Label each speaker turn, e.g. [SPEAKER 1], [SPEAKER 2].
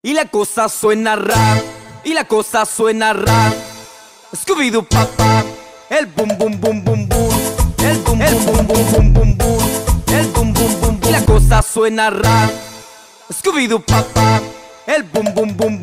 [SPEAKER 1] Y la cosa suena ra, y la cosa suena ra. Scooby-Doo papá, el boom boom boom boom boom, el boom el boom boom boom boom boom, el boom boom boom. Y la cosa suena ra. Scooby-Doo papá, el boom boom boom